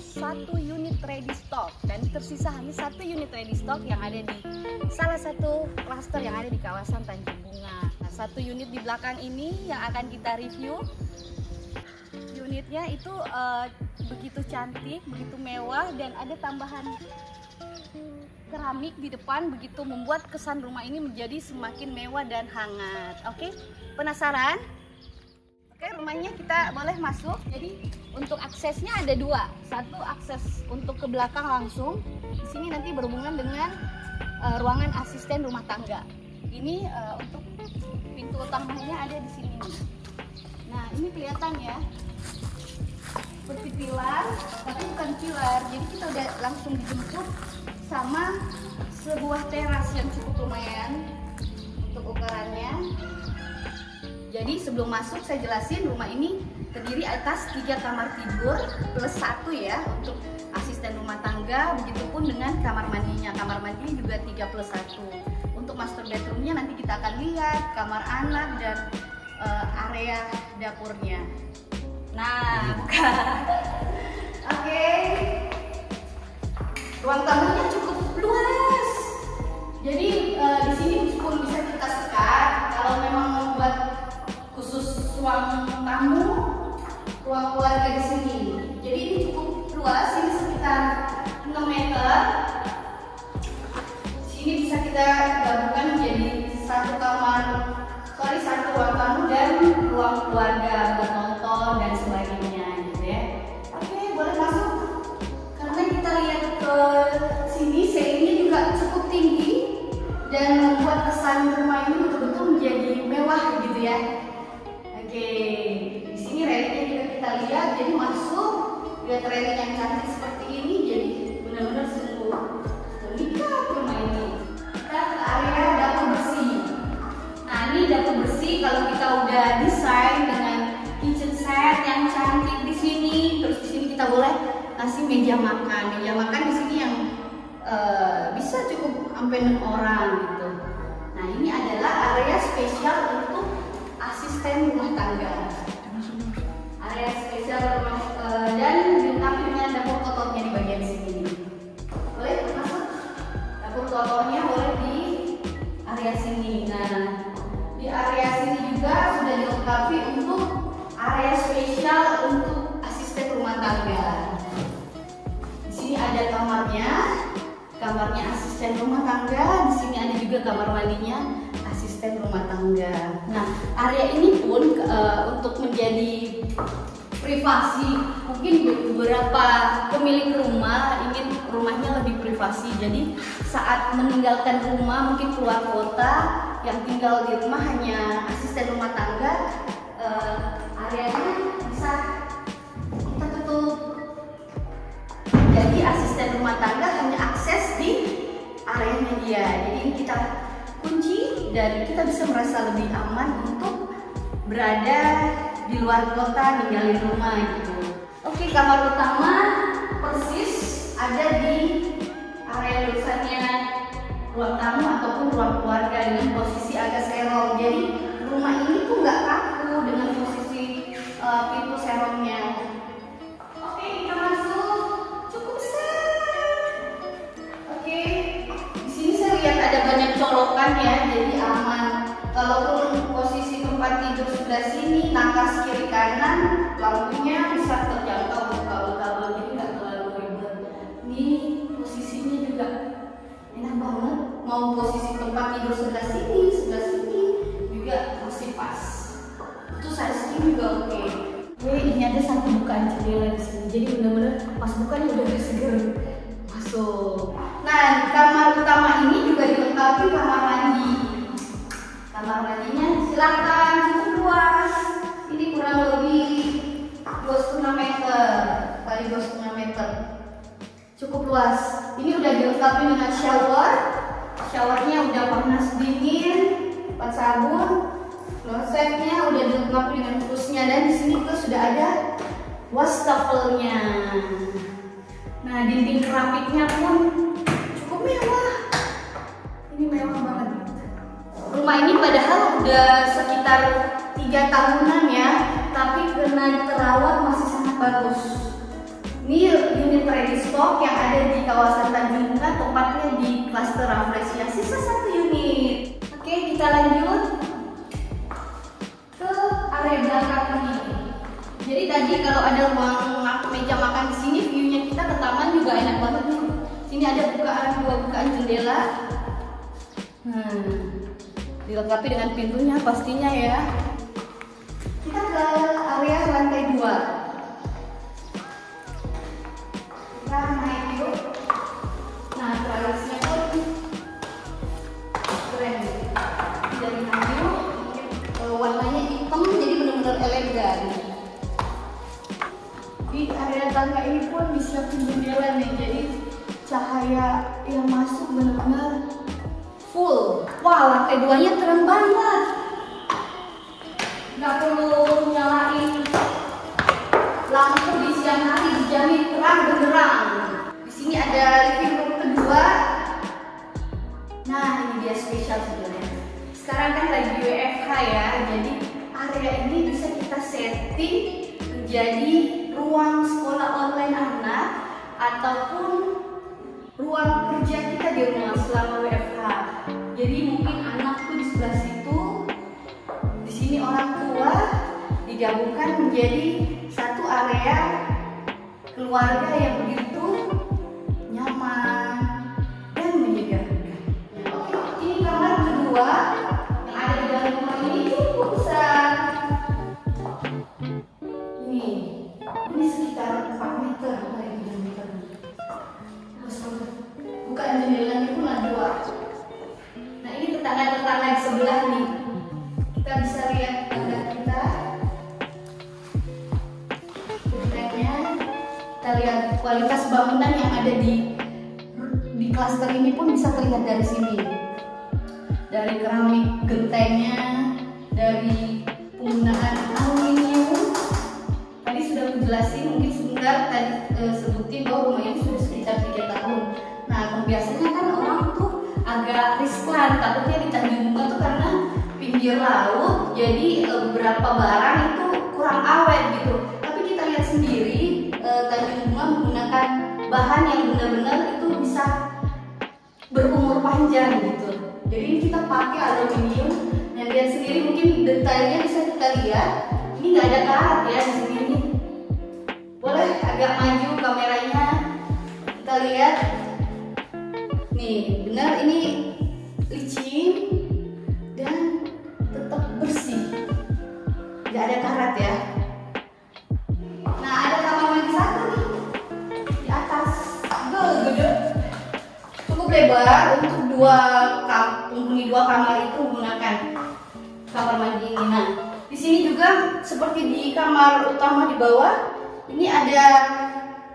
Satu unit ready stock Dan tersisa hanya satu unit ready stock yang ada di salah satu klaster yang ada di kawasan Tanjung Bunga Nah, satu unit di belakang ini yang akan kita review Unitnya itu eh, begitu cantik, begitu mewah dan ada tambahan keramik di depan begitu membuat kesan rumah ini menjadi semakin mewah dan hangat. Oke, penasaran? Oke, rumahnya kita boleh masuk. Jadi untuk aksesnya ada dua. Satu akses untuk ke belakang langsung. Di sini nanti berhubungan dengan eh, ruangan asisten rumah tangga. Ini eh, untuk pintu utamanya ada di sini. Nah, ini kelihatan ya seperti pilar, tapi bukan pilar. Jadi kita udah langsung dijemput sama sebuah teras yang cukup lumayan untuk ukurannya. Jadi sebelum masuk saya jelasin rumah ini terdiri atas tiga kamar tidur plus satu ya untuk asisten rumah tangga. Begitupun dengan kamar mandinya. Kamar mandinya juga tiga plus satu. Untuk master bedroomnya nanti kita akan lihat kamar anak dan eh, area dapurnya. Nah, buka. Oke. Ruang tamunya cukup luas. Jadi eh, di sini pun bisa kita sekat kalau memang membuat ruang tamu, ruang keluarga di sini. Jadi ini cukup luas, ini sekitar 6 meter. Sini bisa kita gabungkan menjadi satu kamar, sorry satu ruang tamu dan ruang keluarga buat nonton dan sebagainya gitu ya. Oke, boleh masuk. Karena kita lihat ke sini, ceilingnya juga cukup tinggi dan membuat kesan rumah ini betul-betul menjadi mewah gitu ya. Oke, di sini railingnya juga kita lihat, jadi masuk lihat railing yang cantik seperti ini, jadi benar-benar sungguh memikat rumah ini. Kita ke area dapur bersih. Nah ini dapur bersih kalau kita udah desain dengan kitchen set yang cantik di sini, terus di sini kita boleh kasih meja makan. Meja makan di sini yang eh, bisa cukup sampai enam orang gitu. Nah ini adalah area spesial tangga. Nah, area ini pun eh, untuk menjadi privasi. Mungkin beberapa pemilik rumah ingin rumahnya lebih privasi. Jadi saat meninggalkan rumah mungkin keluar kota yang tinggal di rumah hanya asisten rumah tangga eh, areanya bisa kita tutup. Jadi asisten rumah tangga hanya akses di areanya dia. Jadi kita kunci dan kita bisa merasa lebih aman untuk berada di luar kota ninggalin rumah gitu. Oke kamar utama persis ada di area tulisannya ruang tamu ataupun ruang keluarga dengan posisi agak serong. Jadi rumah ini tuh nggak kaku dengan posisi eh, pintu serongnya. Kalaupun posisi tempat tidur sebelah sini, nakas kiri kanan, lampunya bisa terjangkau untuk kabel-kabel jadi nggak terlalu ribet. Ini posisinya juga enak banget. Mau posisi tempat tidur sebelah sini, sebelah sini juga masih pas. Itu saya sini juga oke. Oke, ini ada satu bukaan jendela di sini. Jadi benar-benar pas bukanya udah seger masuk. Nah, di Kamar mandinya silakan cukup luas. Ini kurang lebih 2,5 meter kali 2,5 meter. Cukup luas. Ini udah dilengkapi dengan shower. Showernya udah panas dingin, tempat sabun. Klosetnya udah dilengkapi dengan fusnya dan di sini juga sudah ada wastafelnya. Nah, dinding keramiknya pun cukup mewah. Ini mewah banget. Rumah ini padahal udah sekitar tiga tahunan ya, tapi karena terawat masih sangat bagus. Ini unit ready stock yang ada di kawasan Tanjung Bunda, tepatnya di klaster Rafflesia. Sisa satu unit. Oke, kita lanjut ke area belakang ini. Jadi tadi kalau ada ruang meja makan di sini, view-nya kita ke taman juga enak banget nih. Sini ada bukaan dua bukaan jendela. Hmm, dilengkapi dengan pintunya pastinya ya. Kita ke area lantai dua. Kita naik yuk. Nah, tralisnya pun keren. Dari kayu, eh, warnanya hitam jadi benar-benar elegan. Di area tangga ini pun disiapin jendela nih, jadi cahaya yang masuk benar-benar full. Wah, lantai duanya terang banget. Nggak perlu nyalain lampu di siang hari dijamin terang benderang. Di sini ada living room kedua. Nah, ini dia spesial sebenarnya. Sekarang kan lagi WFH ya, jadi area ini bisa kita setting menjadi ruang sekolah online anak ataupun ruang kerja kita di rumah selama WFH. Jadi mungkin anak tuh di sebelah situ, di sini orang tua digabungkan menjadi satu area keluarga yang begitu ada di di klaster ini pun bisa terlihat dari sini. Dari keramik gentengnya, dari penggunaan aluminium. Tadi sudah aku jelasin, mungkin sebentar tadi eh, sebutin bahwa rumah ini sudah sekitar tiga tahun. Nah, biasanya kan orang tuh agak riskan, takutnya di Tanjung Bunga tuh karena pinggir laut, jadi eh, beberapa barang itu kurang awet gitu. Panjang gitu. Jadi ini kita pakai aluminium dan lihat sendiri mungkin detailnya bisa kita lihat. Ini nggak ada karat ya di sini. nih. Boleh agak maju kameranya. Kita lihat. Nih, benar ini licin dan tetap bersih. Nggak ada karat ya. Nah, ada kamar satu nih di atas. Gede cukup lebar untuk dua penghuni dua kamar itu menggunakan kamar mandi ini. Nah, di sini juga seperti di kamar utama di bawah, ini ada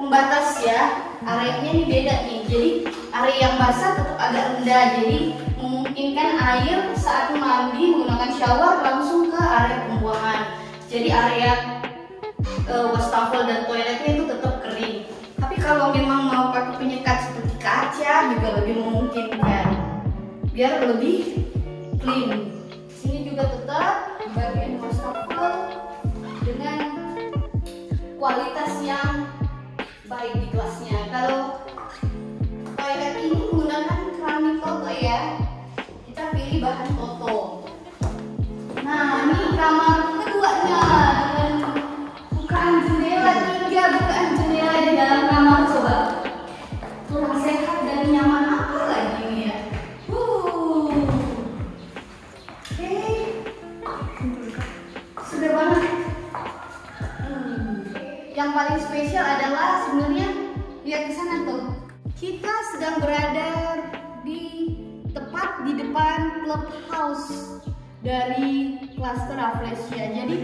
pembatas ya. Areanya ini beda nih. Jadi area yang basah tetap agak rendah. Jadi memungkinkan air saat mandi menggunakan shower langsung ke area pembuangan. Jadi area uh, wastafel dan toiletnya itu tetap kering. Tapi kalau memang mau pakai penyekat seperti kaca juga lebih memungkinkan biar lebih clean. Sini juga tetap bagian wastafel dengan kualitas yang baik di kelasnya. Kalau toilet ini menggunakan keramik toto ya, kita pilih bahan toto. Nah, ini kamar keduanya dengan bukaan jendela tiga bukaan jendela di dalam kamar Rafflesia jadi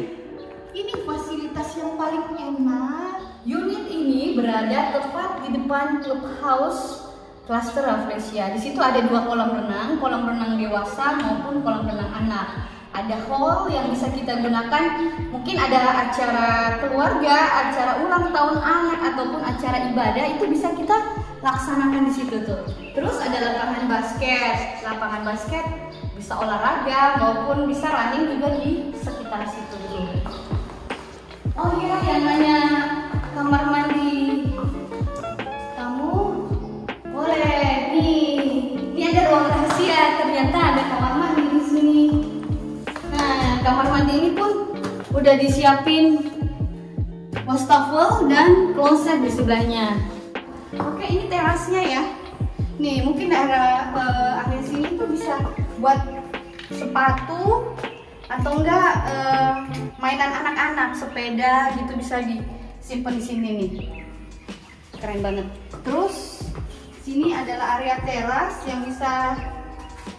ini fasilitas yang paling enak unit ini berada tepat di depan clubhouse Cluster Rafflesia. Di situ ada dua kolam renang, kolam renang dewasa maupun kolam renang anak. Ada hall yang bisa kita gunakan, mungkin ada acara keluarga, acara ulang tahun anak ataupun acara ibadah itu bisa kita laksanakan di situ tuh. Terus ada lapangan basket, lapangan basket bisa olahraga maupun bisa running juga di sekitar situ tuh. Oh iya, yang nanya kamar mandi boleh, nih. Ini ada ruang rahasia. Ternyata ada kamar mandi di sini. Nah, kamar mandi ini pun udah disiapin wastafel dan kloset di sebelahnya. Oke, ini terasnya ya. Nih, mungkin daerah uh, area sini tuh bisa buat sepatu atau enggak uh, mainan anak-anak, sepeda gitu bisa disimpan di sini nih. Keren banget. Terus Sini adalah area teras yang bisa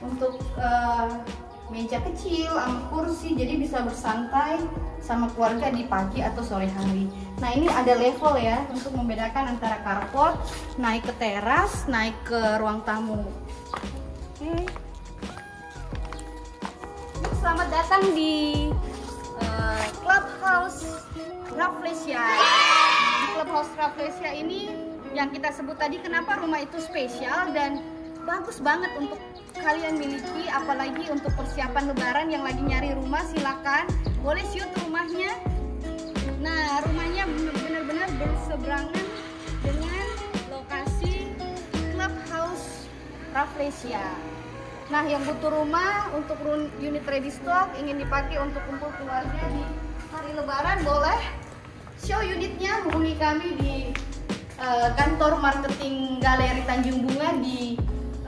untuk uh, meja kecil, sama kursi, jadi bisa bersantai sama keluarga di pagi atau sore hari. Nah ini ada level ya untuk membedakan antara carport, naik ke teras, naik ke ruang tamu. Selamat datang di uh, Clubhouse Rafflesia. Di Clubhouse Rafflesia ini yang kita sebut tadi kenapa rumah itu spesial dan bagus banget untuk kalian miliki apalagi untuk persiapan lebaran yang lagi nyari rumah silakan. Boleh shoot rumahnya. Nah rumahnya benar-benar berseberangan dengan lokasi clubhouse Rafflesia nah yang butuh rumah untuk unit ready stock ingin dipakai untuk kumpul keluarga di hari lebaran boleh. Show unitnya hubungi kami di uh, kantor marketing Galeri Tanjung Bunga di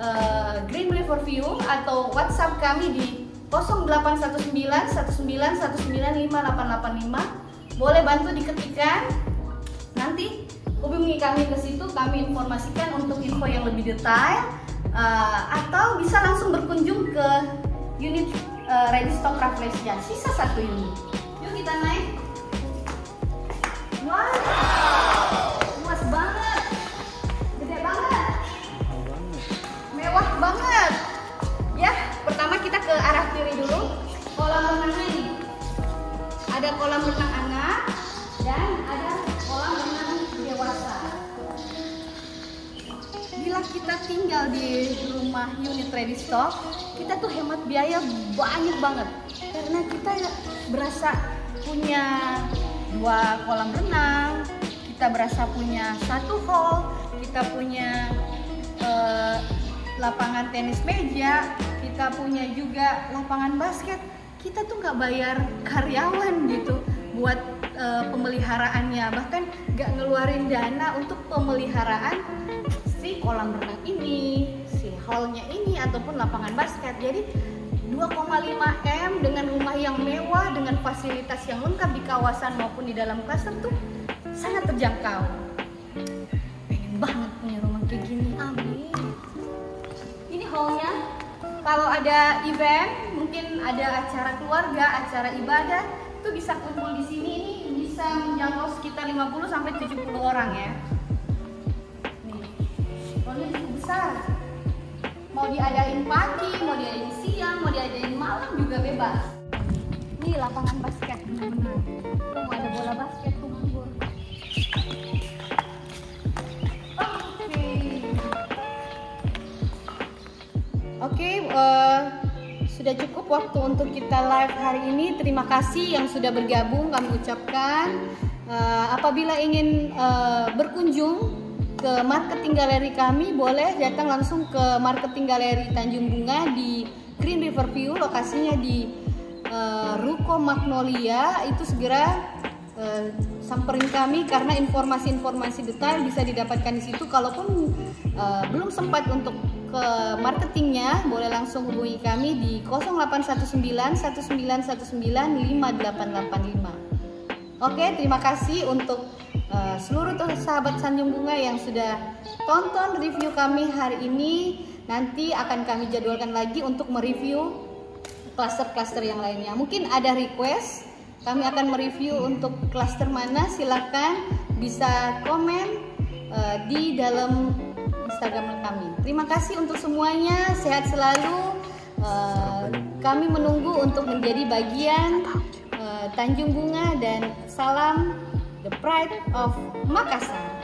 uh, Green River View atau WhatsApp kami di 081919195885 boleh bantu diketikkan. Nanti hubungi kami ke situ kami informasikan untuk info yang lebih detail uh, atau bisa langsung berkunjung ke unit uh, ready stock Rafflesia sisa satu unit. Yuk kita naik berasa punya dua kolam renang, kita berasa punya satu hall, kita punya uh, lapangan tenis meja, kita punya juga lapangan basket. Kita tuh nggak bayar karyawan gitu buat uh, pemeliharaannya, bahkan nggak ngeluarin dana untuk pemeliharaan si kolam renang ini, si hallnya ini ataupun lapangan basket. Jadi 2,5 M dengan fasilitas yang lengkap di kawasan maupun di dalam klaster tuh sangat terjangkau. Pengen banget punya rumah kayak gini, amin. Hallnya. Kalau ada event mungkin ada acara keluarga acara ibadah itu bisa kumpul di sini. Ini bisa menjangkau sekitar 50 sampai 70 orang ya. Nih hallnya cukup besar. Mau diadain pagi mau diadain siang mau diadain malam juga bebas lapangan basket tuh ada bola basket tuh Oke, uh, eh, sudah cukup waktu untuk kita live hari ini. Terima kasih yang sudah bergabung kami ucapkan. Uh, apabila ingin uh, berkunjung ke marketing galeri kami, boleh datang langsung ke marketing galeri Tanjung Bunga di Green River View. Lokasinya di uh, Ruko Magnolia. Itu segera uh, samperin kami karena informasi-informasi detail bisa didapatkan di situ. Kalaupun uh, belum sempat untuk ke marketingnya boleh langsung hubungi kami di 081919195885. Oke, terima kasih untuk uh, seluruh sahabat Sanjung Bunga yang sudah tonton review kami hari ini. Nanti akan kami jadwalkan lagi untuk mereview klaster-klaster yang lainnya. Mungkin ada request, kami akan mereview untuk klaster mana, silahkan bisa komen uh, di dalam Instagram kami. Terima kasih untuk semuanya, sehat selalu. Uh, kami menunggu untuk menjadi bagian uh, Tanjung Bunga dan salam The Pride of Makassar.